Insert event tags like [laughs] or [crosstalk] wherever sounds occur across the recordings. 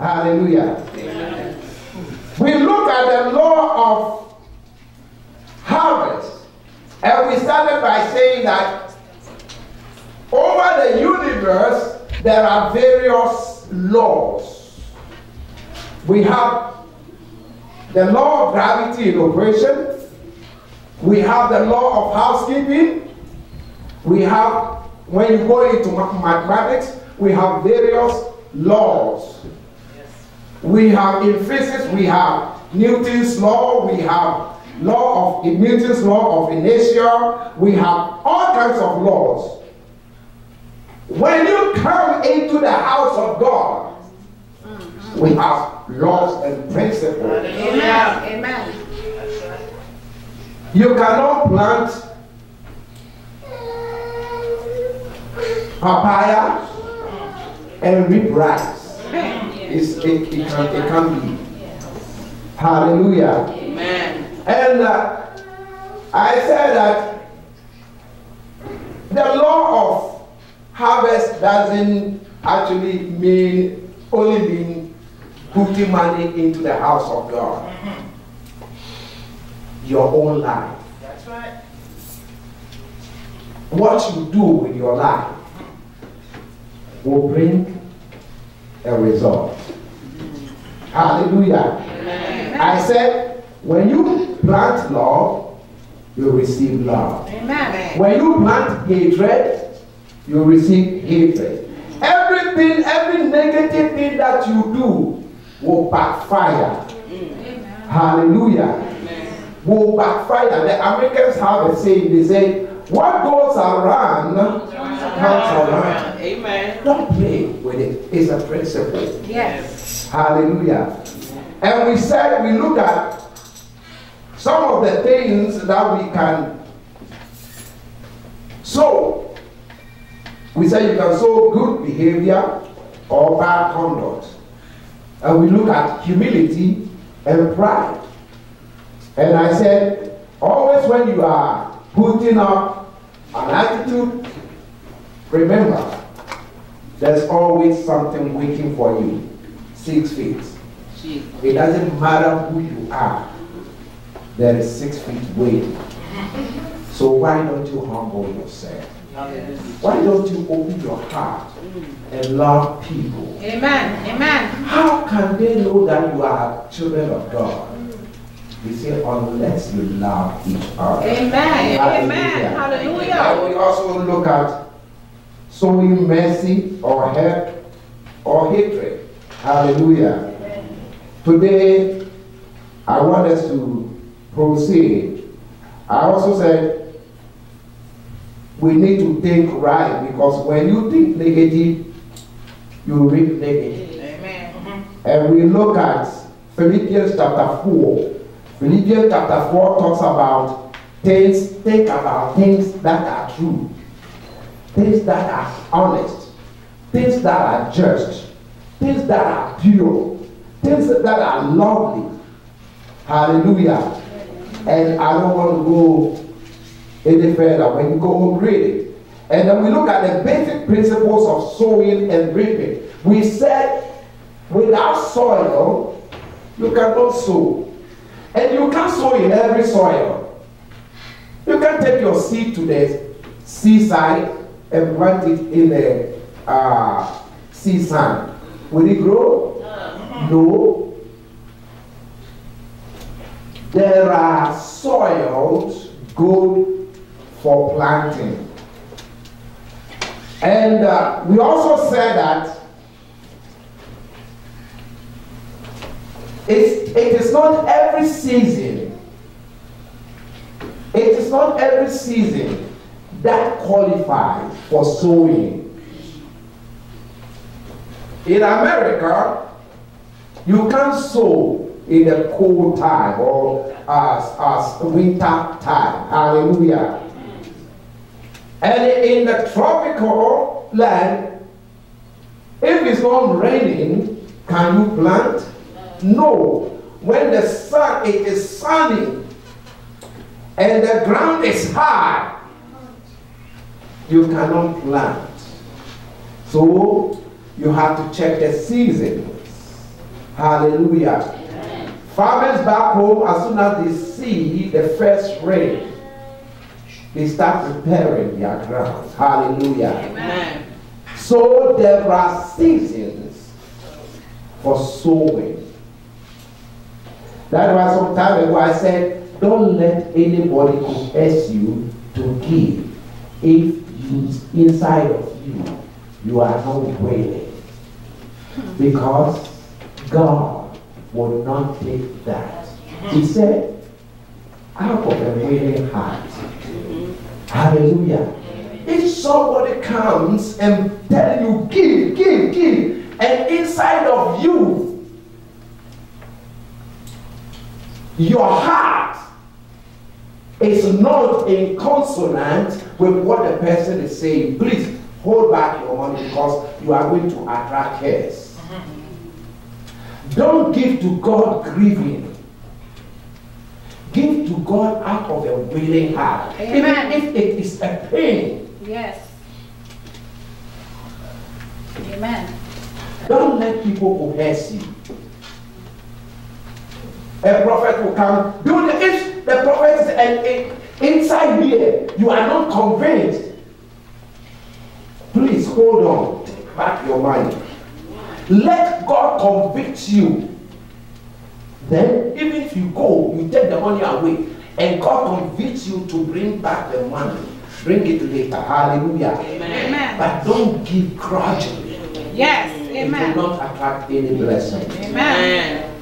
Hallelujah. Amen. We look at the law of harvest, and we started by saying that over the universe there are various laws. We have the law of gravity in operation, we have the law of housekeeping, we have, when you go into mathematics, we have various laws. We have in physics, we have Newton's law, we have law of Newton's law of inertia, we have all kinds of laws. When you come into the house of God, we have laws and principles. Amen. Amen. You cannot plant papaya and reap rice. It's, it, it, can, it can be. Hallelujah. Amen. And uh, I said that the law of harvest doesn't actually mean only mean putting money into the house of God. Your own life. That's right. What you do with your life will bring a result. Hallelujah. Amen. I said, when you plant love, you receive love. Amen. When you plant hatred, you receive hatred. Everything, every negative thing that you do will backfire. Amen. Hallelujah. Will backfire. The Americans have a saying, they say, what goes around comes around. Amen. Don't play with it. It's a principle. Yes. Hallelujah. And we said we look at some of the things that we can sow. We said you can sow good behavior or bad conduct. And we look at humility and pride. And I said, always when you are putting up an attitude, remember, there's always something waiting for you. Six feet. It doesn't matter who you are, there is six feet waiting. So why don't you humble yourself? Why don't you open your heart and love people? Amen. Amen. How can they know that you are children of God? You say, unless you love each other. Amen. Amen. Hallelujah. And we also look at sowing mercy or help or hatred. Hallelujah. Today, I want us to proceed. I also said we need to think right because when you think negative, you reap negative. Amen. And we look at Philippians chapter 4. Philippians chapter 4 talks about things, think about things that are true, things that are honest, things that are just, things that are pure, things that are lovely. Hallelujah. And I don't want to go any further. When you go home, read it. And then we look at the basic principles of sowing and reaping. We said without soil, you cannot sow. And you can't sow in every soil. You can take your seed to the seaside and plant it in the uh, sea sand. Will it grow? No. There are soils good for planting. And uh, we also said that it's, it is not every season, it is not every season that qualifies for sowing. In America, you can't sow in the cold time or as, as winter time. Hallelujah. And in the tropical land, if it's not raining, can you plant? No. When the sun, it is sunny and the ground is hard, you cannot plant. So you have to check the seasons. Hallelujah. Farmers back home, as soon as they see the first rain, they start preparing their grounds. Hallelujah. Amen. So there are seasons for sowing. That's why some time ago I said, don't let anybody coerce you to give if inside of you you are not willing. Because God will not take that. He said, out of a willing heart. Hallelujah. If somebody comes and tell you, give, give, give, and inside of you, your heart is not in consonant with what the person is saying, please hold back your money because you are going to attract cares. Don't give to God grieving. Give to God out of a willing heart. Amen. Even if it is a pain, Yes. Amen. don't let people coerce you. A prophet will come. Do the, the prophet is and, and inside here, you are not convinced. Please hold on. Take back your mind. Let God convict you. Then, even if you go, you take the money away, and God convicts you to bring back the money. Bring it later. Hallelujah. Amen. But don't give grudgingly. Yes. Amen. It will not attract any blessing. Amen.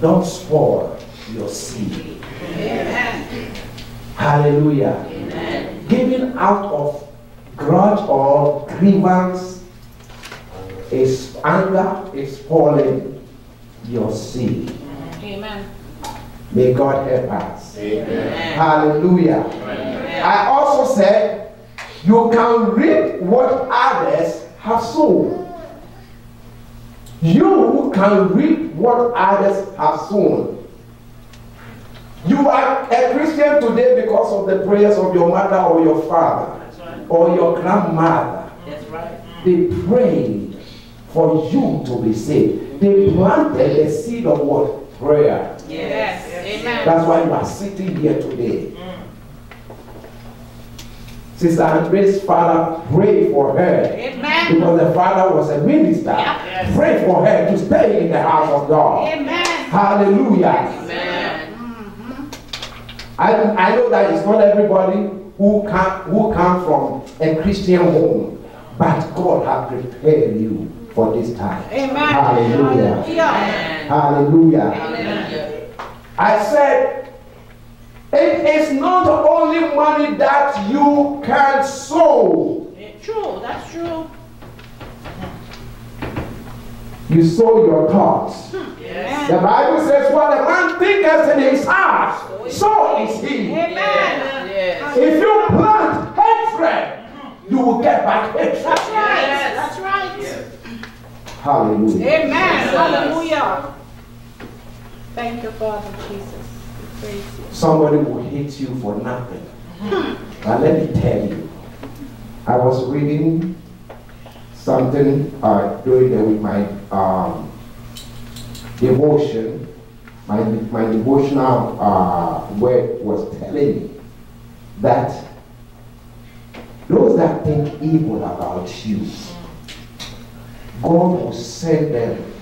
Don't spoil your seed. Amen. Hallelujah. Giving out of grudge or grievance is anger is spoiling your seed. Amen. May God help us. Amen. Hallelujah. I also said you can reap what others have sown. You can reap what others have sown. You are a Christian today because of the prayers of your mother or your father or your grandmother. That's right. They prayed for you to be saved. They planted the seed of what? Prayer. Yes. Amen. That's why you are sitting here today. Mm. Sister Andre's father prayed for her Amen. because the father was a minister. Yeah. Pray for her to stay in the house of God. Amen. Hallelujah. Amen. I, I know that it's not everybody who come, who come from a Christian home, but God has prepared you for this time. Amen. Hallelujah. Hallelujah. Hallelujah. Hallelujah. I said, it is not only money that you can sow. True. That's true. You sow your thoughts. Hmm. The Bible says, what a man thinketh in his heart, so is he. Amen. Yes. If you plant hatred, you will get back hatred. That's right. That's right. Hallelujah. Amen. Hallelujah. Thank you, Father Jesus. Praise you. Somebody will hate you for nothing. But let me tell you, I was reading something uh, during the week, my um, devotion, my, my devotional uh, word was telling me that those that think evil about you, God will send them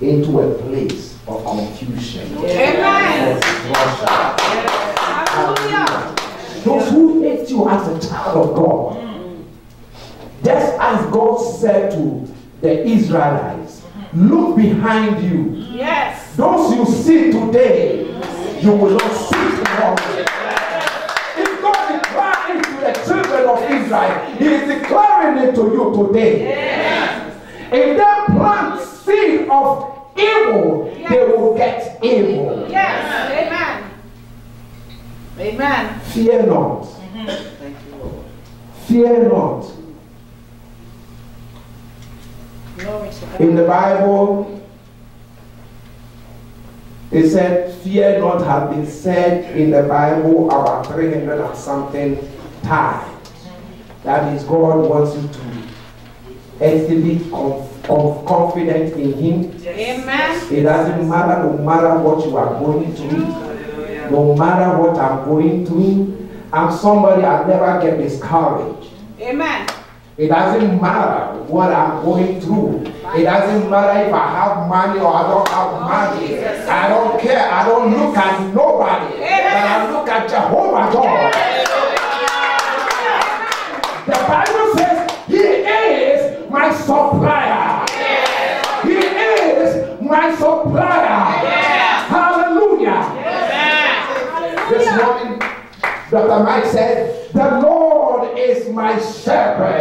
into a place of confusion. Amen. Hallelujah. Those who hate you as a child of God, just as God said to the Israelites, look behind you. Yes. Those you see today, you will not see tomorrow. If God declared it to the children of Israel, He is declaring it to you today. If they plant seed of evil, they will get evil. Yes. Amen. Amen. Fear not. Mm-hmm. Thank you, Lord. Fear not. Glory to God. In the Bible, it said, Fear not has been said in the Bible about 300 and something times. That is, God wants you to estimate conf- conf- confident in Him Amen. It doesn't matter no matter what you are going through, no matter what I'm going through. I'm somebody I never get discouraged. Amen. It doesn't matter what I'm going through. It doesn't matter if I have money or I don't have money. I don't care. I don't look at nobody. But I look at Jehovah God. The Bible says He is my supplier. He is my supplier. Hallelujah. This morning, Dr. Mike said, The Lord is my shepherd.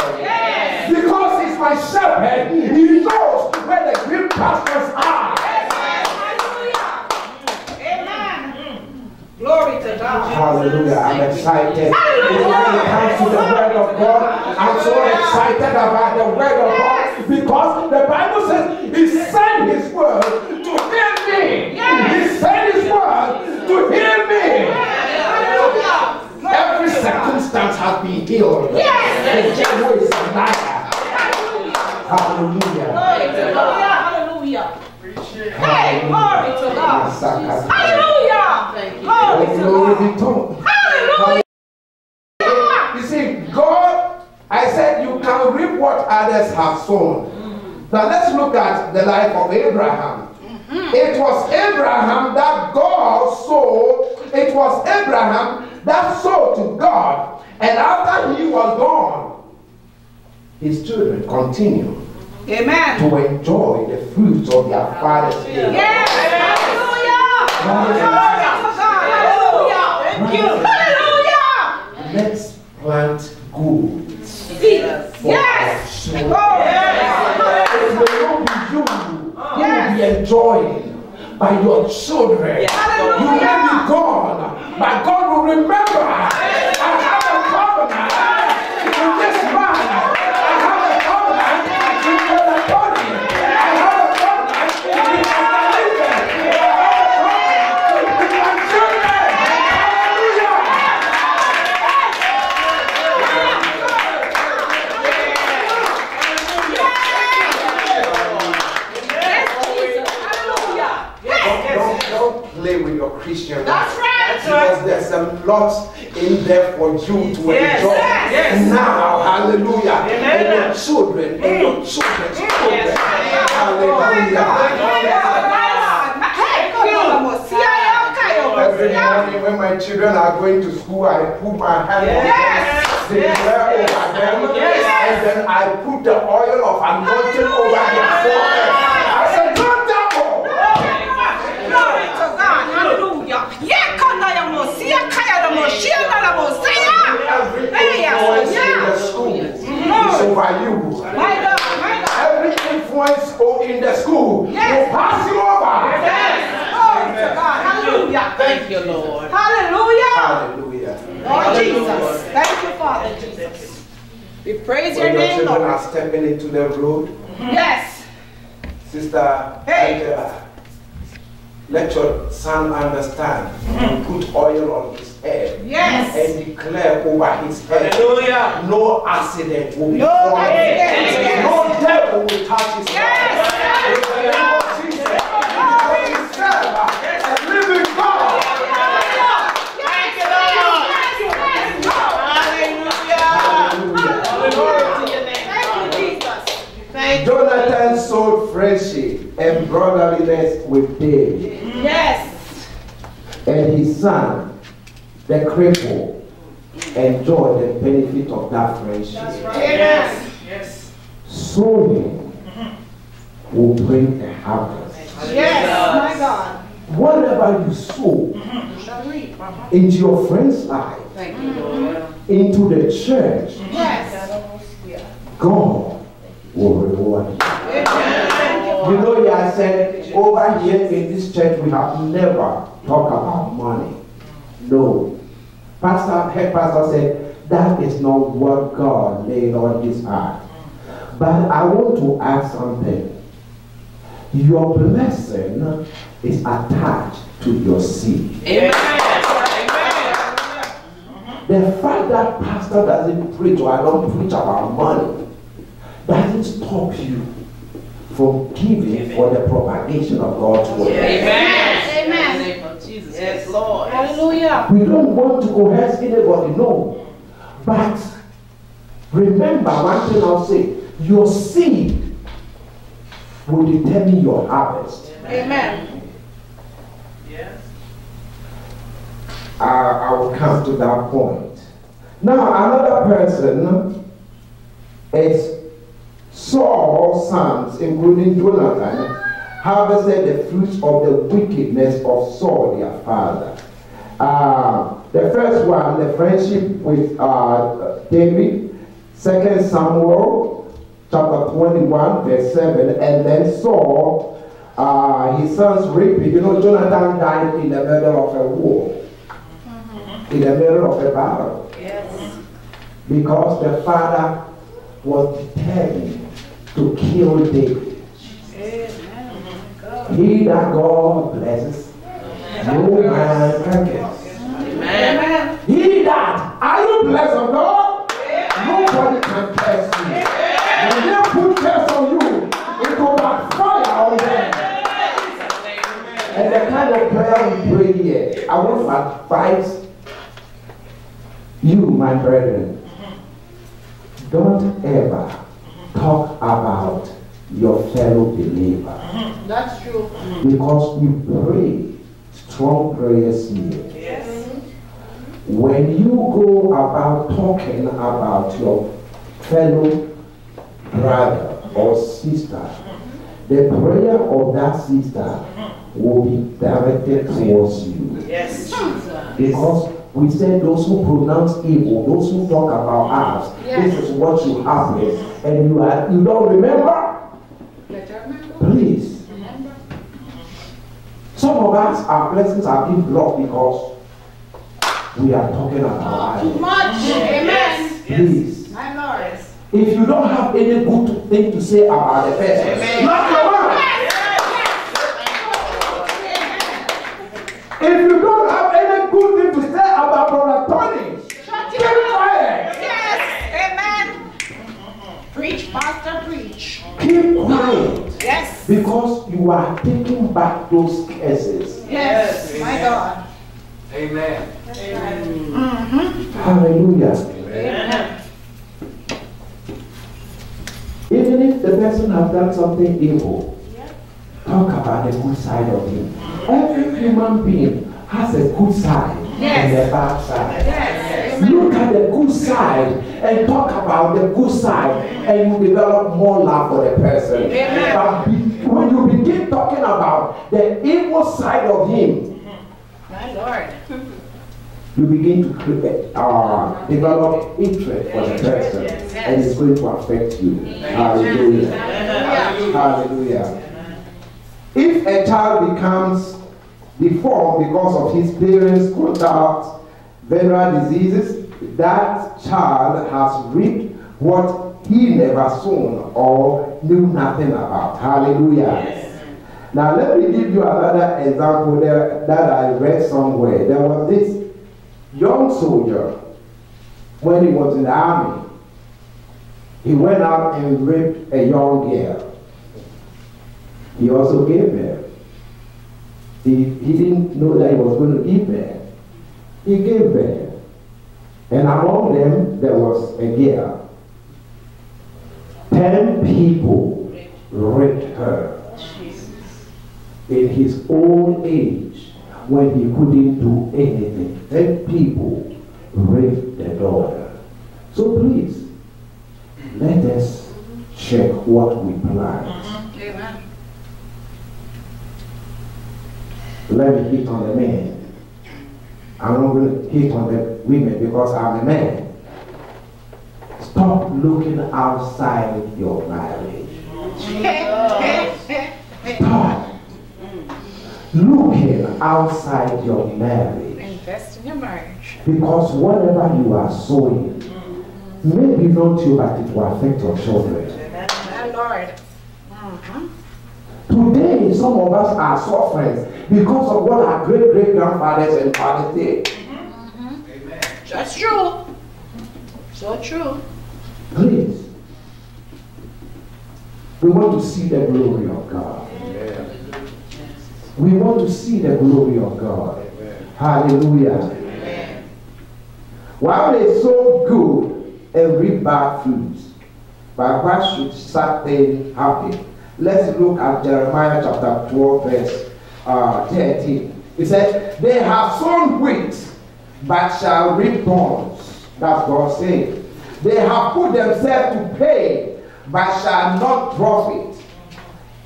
Because he's my shepherd, he knows where the green pastures are. Amen. Glory to God. Hallelujah. I'm excited. When it comes to the word of God, I'm so excited about the word of God because the Bible says he sent his word to heal me. He sent his word to heal me. Hallelujah. Every circumstance has been healed. Yes. The devil is a liar. Hallelujah. Hallelujah. Hallelujah. Hey, glory to God. Hallelujah. Thank you. Glory to Glory God. be to Hallelujah. You see, God, I said you can reap what others have sown. Mm-hmm. Now let's look at the life of Abraham. Mm-hmm. It was Abraham that God sowed, it was Abraham that sowed to God. And after he was gone, his children continued Amen. to enjoy the fruits of their father's labor. Yes. Hallelujah. Glory to God. Hallelujah. Thank you. Hallelujah. Let's plant good. Yes. for our Glory. It will be you who will be enjoying by your children. Yes. You may be gone, but God will remember. I have a covenant with this man. I have a covenant with Brother Tony. I have a covenant with Pastor Lincoln. I have a covenant with my children. Hallelujah. Hallelujah. Don't, don't, don't play with your Christian That's life. right. Because lot in there for you to Yes, enjoy. yes. Now, hallelujah. Amen. And your children, and your children's children. Yes. Hallelujah. Every morning when my children are going to school, I put my hand Yes. on them, declare over them, Yes. and then I put the oil of anointing over their forehead. I said, don't double. Glory to God. Hallelujah. Every Hey, influence in yeah. the school is over you. My God, my God. Every influence o- in the school Yes. will pass you over. Glory to God. Hallelujah. Thank you, Lord. Hallelujah. Hallelujah. Lord Jesus. Thank you, Father Jesus. We praise your When your name, children Lord. stepping into the road, mm-hmm. Yes. Sister Hey. Angela, let your son understand. You mm-hmm. put oil on his head Yes. and declare over his head. Hallelujah. No accident will be No falling. accident. No devil will touch his Yes. life. In the name of Jesus. Because he serves a living God. Thank you, Lord. Hallelujah. Glory to your name. Thank you, Jesus. Thank you. Jonathan sowed friendship and brotherliness with David, Yes. and his son, the cripple, enjoyed the benefit of that friendship. Amen. Yes. Sowing will bring a harvest. Yes, my God. Whatever you sow into your friend's life, Thank you, Lord. into the church, Yes. God will reward you. Amen. You, know, I said over here in this church we have never talked about money. No. Pastor, head pastor said that is not what God laid on his heart. But I want to ask something. Your blessing is attached to your seed. Amen. The fact that pastor doesn't preach or I don't preach about money doesn't stop you from giving for the propagation of God's word. Amen. Amen. In the name of Jesus. Yes, Lord. Hallelujah. We don't want to coerce anybody, no. But remember one thing I'll say your seed will determine your harvest. Amen. Yes. I, I will come to that point. Now, another person is Saul's sons, including Jonathan, harvested the fruits of the wickedness of Saul, their father. Uh, the first one, the friendship with uh, David, Second Samuel chapter 21, verse 7, and then Saul, uh, his sons reaping. You know, Jonathan died in the middle of a war, in the middle of a battle Yes. because the father was determined to kill David. He that God blesses, no man can curse. Amen. Amen. He that, are you blessed of God? Nobody can curse you. When they put curse on you, it will backfire on them. And the kind of prayer we pray here, I want to advise you, my brethren, don't ever talk about your fellow believer hmm, That's true. because we pray strong prayers here. Yes. When you go about talking about your fellow brother or sister, the prayer of that sister will be directed towards you. Yes. Because we said those who pronounce evil, those who talk about us, Yes. this is what you have and you are you don't remember? Please. Some of us, our blessings are being blocked because we are talking about Too much. Amen. Yes. Please. My Lord. If you don't have any good thing to say about the person, Amen. not your mouth. If you don't have any good thing to say about Brother Tony, Shut keep your mouth. quiet. Yes. Amen. Preach, Pastor, preach. Keep quiet. Yes. Because you are taking back those curses. Yes. Yes. My God. Amen. Mm-hmm. Hallelujah. Amen. Even if the person has done something evil, talk about the good side of him. Every human being has a good side and a bad side. Yes. Look at the good side and talk about the good side, and you develop more love for the person. Amen. But when you begin talking about the evil side of him, My Lord. you begin to create, uh, develop interest for the person, and it's going to affect you. Hallelujah. Hallelujah. Hallelujah. If a child becomes deformed because of his parents' contact venereal diseases, that child has reaped what he never sown or knew nothing about. Hallelujah. Now let me give you another example there that I read somewhere. There was this young soldier when he was in the army. He went out and raped a young girl. He also gave birth. He, he didn't know that he was going to give birth. He gave birth. And among them, there was a girl. Ten people raped her in his old age when he couldn't do anything. Ten people raped the daughter. So please, let us check what we plant. Mm-hmm. Amen. Let me hit on the men. I'm not going to hit on the women because I'm a man. Stop looking outside your marriage. Stop looking outside your marriage. Invest in your marriage. Because whatever you are sowing, maybe not you, but it will affect your children. My Lord. Mhm. Today, some of us are suffering because of what our great great grandfathers and fathers did. amen That's true. So true. Please. We want to see the glory of God. We want to see the glory of God. Hallelujah. While they sow good and reap bad fruits, but what should certain happen? Let's look at Jeremiah chapter 12, verse uh, 13. It said, They have sown wheat, but shall reap thorns. That's God saying. They have put themselves to pay, but shall not profit.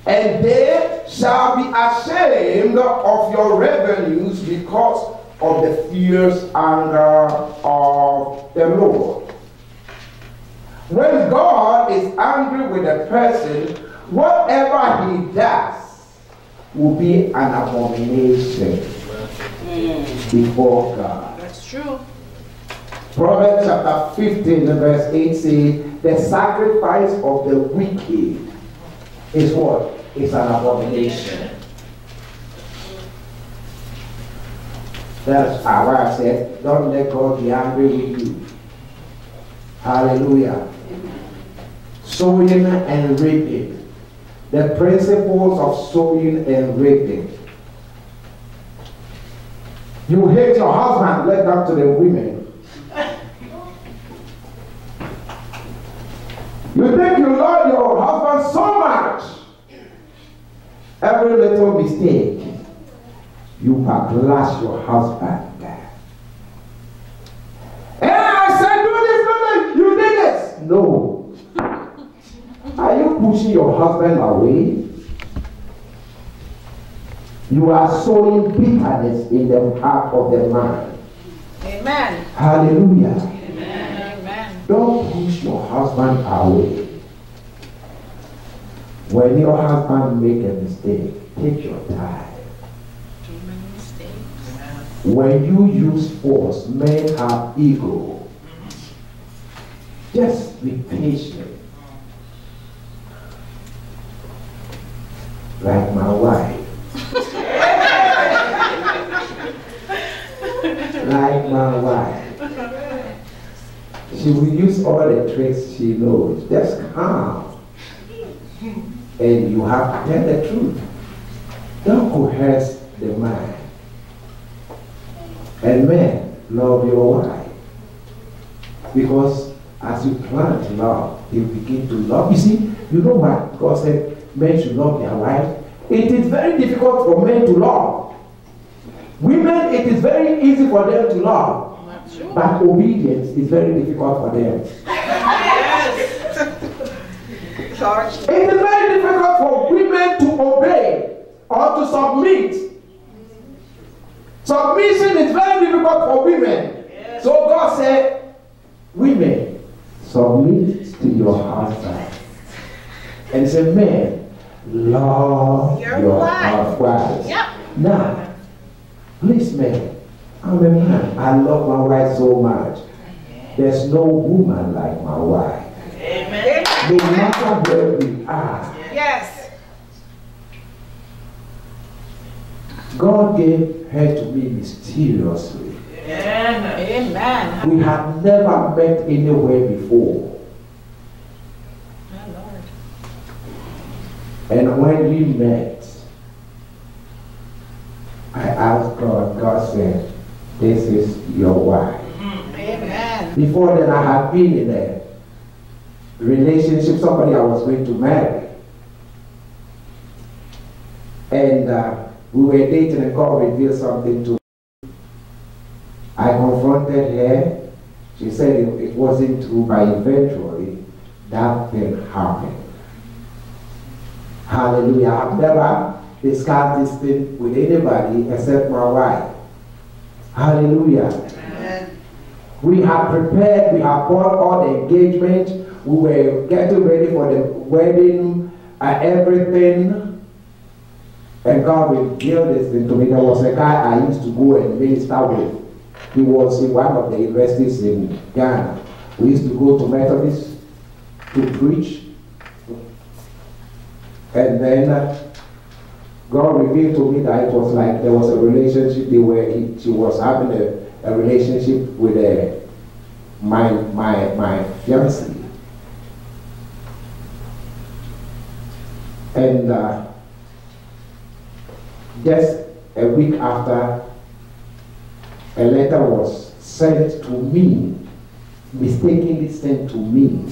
And they shall be ashamed of your revenues because of the fierce anger of the Lord. When God is angry with a person, whatever he does will be an abomination before God. That's true. Proverbs chapter 15 verse 8 says, The sacrifice of the wicked is what? Is an abomination. That's why I said, don't let God be angry with you. Hallelujah. Sowing and reaping. The principles of sowing and reaping. You hate your husband, let that to the women. You think you love your husband so much. Every little mistake, you backlash your husband. And I said, do this, do this, you did this. No. Are you pushing your husband away? You are sowing bitterness in the heart of the man. Amen. Hallelujah. Amen. Don't push your husband away. When your husband make a mistake, take your time. Too many mistakes. When you use force, men have ego. Mm-hmm. Just be patient. Like my wife. like my wife. She will use all the tricks she knows. Just calm. And you have to tell the truth. Don't coerce the man. And men, love your wife. Because as you plant love, they begin to love. You see, you know what God said men should love their wives, It is very difficult for men to love. Women, it is very easy for them to love. True. But obedience is very difficult for them. Charge. It is very difficult for women to obey or to submit. Submission is very difficult for women. So God said, Women, submit to your husband. And he said, Men, love Your your, wife." wives. Yep. Now, please, men, I'm a man. I love my wife so much. There's no woman like my wife. Amen. No matter where we are, Yes. God gave her to me mysteriously. Amen. Amen. We have never met anywhere before. My Lord. And when we met, I asked God, God said, This is your wife. Amen. Before then, I had been in a relationship, somebody I was going to marry. And uh, we were dating, and God revealed something to me. I confronted her. She said it, it wasn't true, but eventually that thing happened. Hallelujah. I've never discussed this thing with anybody except my wife. Hallelujah. Amen. We have prepared, we have bought all the engagement, we were getting ready for the wedding and everything. And God revealed this thing to me. There was a guy I used to go and minister with. He was in one of the universities in Ghana. We used to go to Methodist to preach. And then uh, God revealed to me that it was like there was a relationship they were he, she was having a, a relationship with a, my my my fiancé. And uh, just a week after, a letter was sent to me, mistakenly sent to me.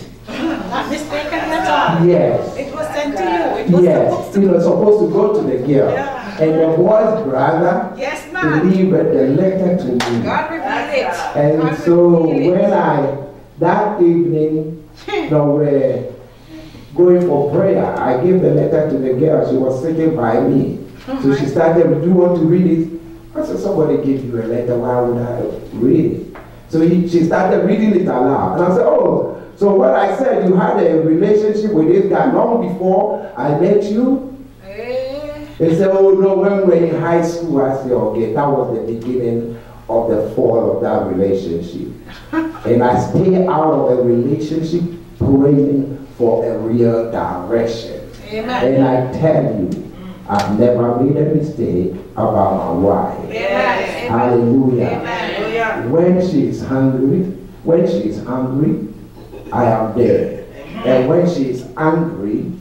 Not. Yes. It was sent to you. It was Yes, supposed to it was supposed to go to the girl. Yeah. And the boy's brother Yes, delivered the letter to me. God revealed it. And God so revealed it. when I, that evening, [laughs] you know, we're going for prayer, I gave the letter to the girl. She was sitting by me. So she uh-huh. started, do you want to read it? I said, somebody gave you a letter, why would I read it? So he, she started reading it aloud. And I said, oh, so what I said, you had a relationship with this guy long before I met you? Eh, They said, oh no, when we were in high school, I said, okay, that was the beginning of the fall of that relationship. [laughs] and I stay out of a relationship praying for a real direction. Amen. And I tell you, I've never made a mistake about my wife. Yes. Hallelujah. Amen. When she is hungry, when she is hungry, I am there. And when she is angry,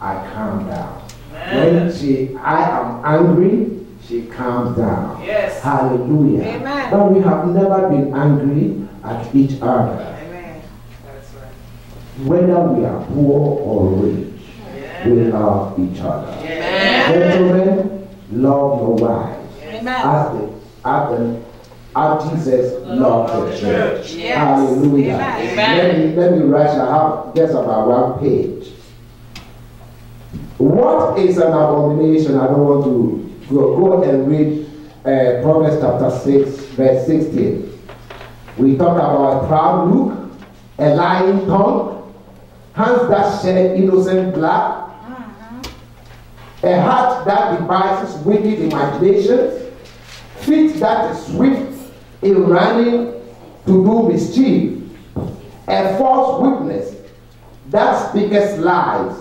I calm down. When she, I am angry, she calms down. Yes. Hallelujah. Amen. But we have never been angry at each other, Amen. That's right. whether we are poor or rich. We love each other. Gentlemen, love your wives. Amen. As the, as the, as Jesus loved the church. Yes. Hallelujah. Amen. Let me, let me rush. I have just about one page. What is an abomination? I don't want to go, go and read uh, Proverbs chapter 6, verse 16. We talk about a proud look, a lying tongue, hands that shed innocent blood, a heart that devises wicked imaginations, feet that is swift in running to do mischief, a false witness that speaketh lies,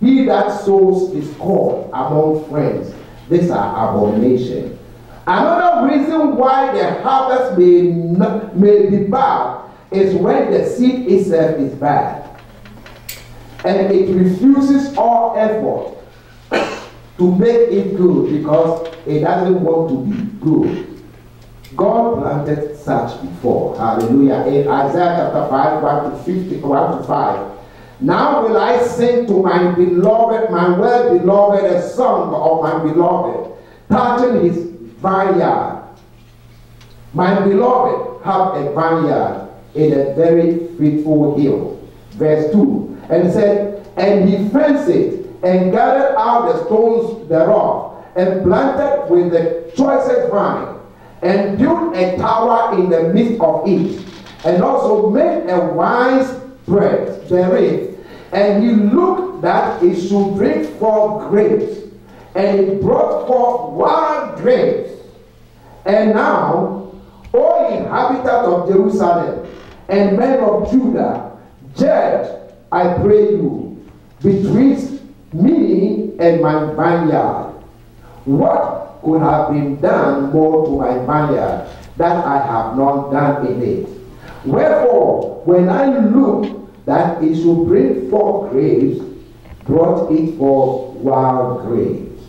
he that sows discord among friends. These are abomination. Another reason why the harvest may, may be bad is when the seed itself is bad and it refuses all effort [coughs] to make it good because it doesn't want to be good. God planted such before. Hallelujah. In Isaiah chapter 5, 1 to 50, 1 to 5. Now will I sing to my beloved, my well beloved, a song of my beloved, touching his vineyard. My beloved have a vineyard in a very fruitful hill. Verse 2. And said, And he fenced it, and gathered out the stones thereof, and planted with the choicest vine, and built a tower in the midst of it, and also made a wine spread therein. And he looked that it should bring forth grapes, and it brought forth wild grapes. And now, O inhabitants of Jerusalem and men of Judah, judge, I pray you, betwixt me and my vineyard. What could have been done more to my vineyard that I have not done in it? Wherefore, when I looked that it should bring forth grapes, brought it forth wild grapes.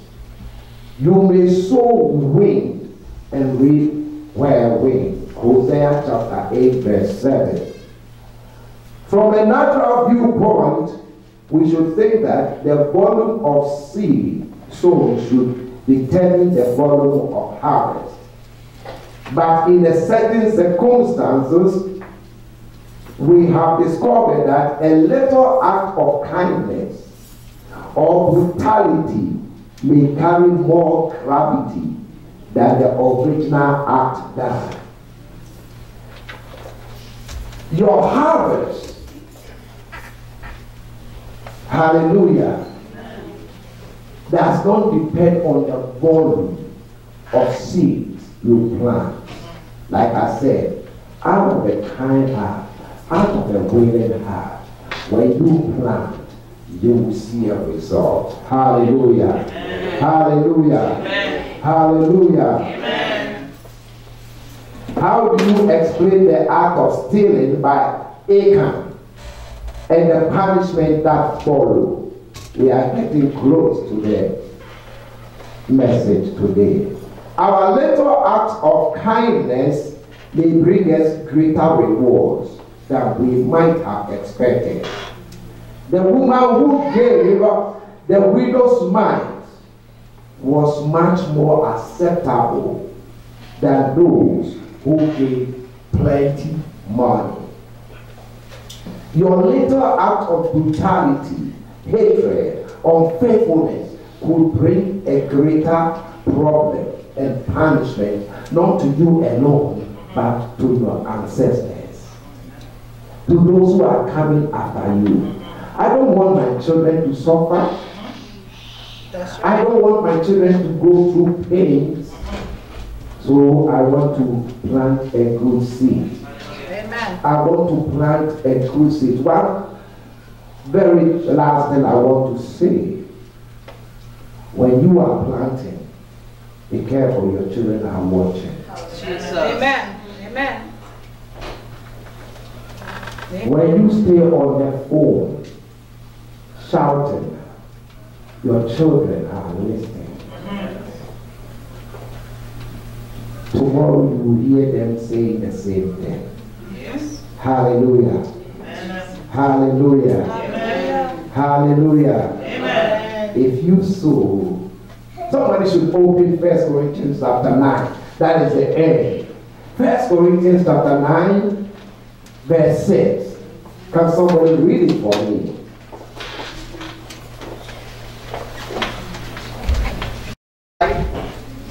You may sow wind and reap where wind. Hosea chapter 8, verse 7. From a natural viewpoint, we should think that the volume of seed sown should determine the volume of harvest. But in a certain circumstances, we have discovered that a little act of kindness or brutality may carry more gravity than the original act does. Your harvest, hallelujah, does not depend on the volume of seeds you plant. Like I said, out of a kind heart, out of a willing heart, when you plant, you will see a result. Hallelujah. Hallelujah. Hallelujah. How do you explain the act of stealing by Achan and the punishment that followed? We are getting close to the message today. Our little acts of kindness may bring us greater rewards than we might have expected. The woman who gave the widow's mite was much more acceptable than those who gave plenty money. Your little act of brutality, hatred, unfaithfulness could bring a greater problem and punishment, not to you alone, but to your ancestors, to those who are coming after you. I don't want my children to suffer. I don't want my children to go through pain. So I want to plant a good seed. Amen. I want to plant a good seed. One very last thing I want to say. When you are planting, be careful, your children are watching. Jesus. Amen. Amen. When you stay on the phone shouting, your children are listening. Tomorrow you will hear them saying the same thing. Yes. Hallelujah. Hallelujah. Hallelujah. Amen. If you sow, somebody should open First Corinthians chapter 9. That is the end. First Corinthians chapter 9, verse 6. Can somebody read it for me?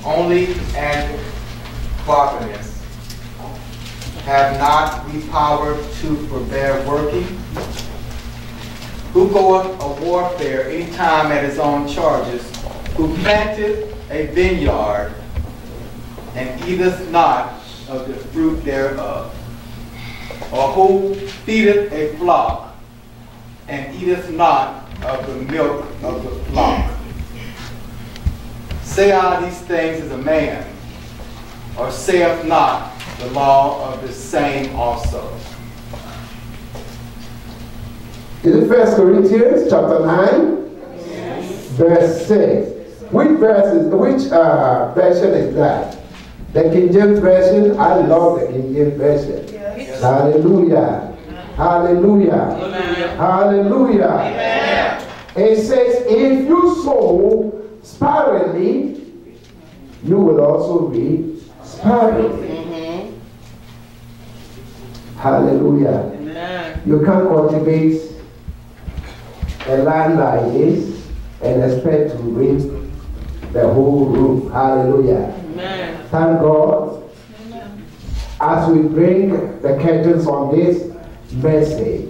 only and Barnabas have not we power to forbear working? Who goeth a warfare any time at his own charges? Who planteth a vineyard and eateth not of the fruit thereof? Or who feedeth a flock and eateth not of the milk of the flock? Say I these things as a man, or saith not the law of the same also? Is it First Corinthians chapter 9? Verse 6. Which verse is, which uh, version is that? The King James Version? I love the King James Version. Hallelujah. Hallelujah. Hallelujah. It says, if you sow sparingly, you will also reap sparingly. Hallelujah. Amen. You can't cultivate a land like this and expect to reap the whole roof. Hallelujah. Amen. Thank God. As we bring the curtains on this message,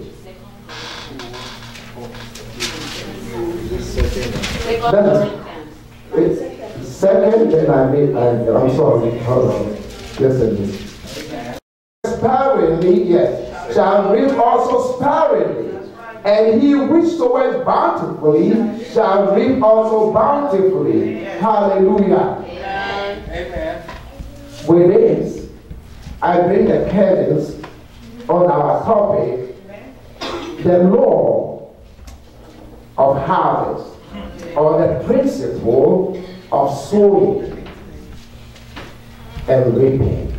it's second, then I mean, I, I'm sorry, hold on. Just a minute. Sparingly, yes, shall reap also sparingly. And he which soweth bountifully shall reap also bountifully. Hallelujah. Amen. With this, I bring the curtains on our topic, the law of harvest, or the principle of sowing and reaping.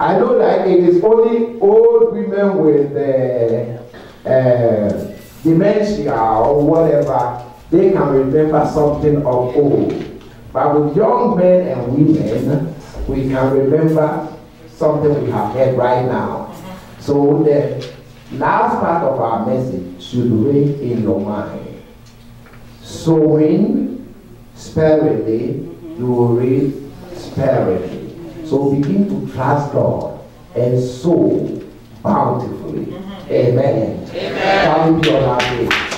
I know that it is only old women with uh, uh, dementia or whatever, they can remember something of old. But with young men and women, we can remember something we have heard right now. So the last part of our message should ring in your mind. Sowing sparingly, you will reap sparingly. So begin to trust God and sow bountifully. Amen. Amen. Shall we be on our feet?